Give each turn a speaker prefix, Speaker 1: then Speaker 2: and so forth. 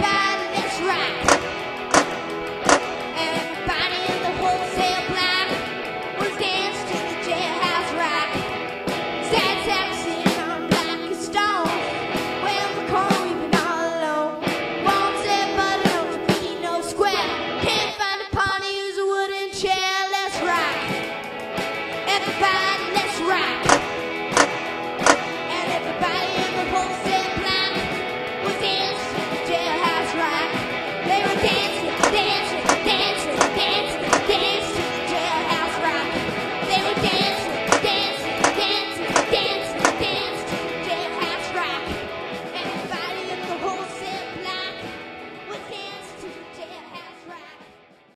Speaker 1: like.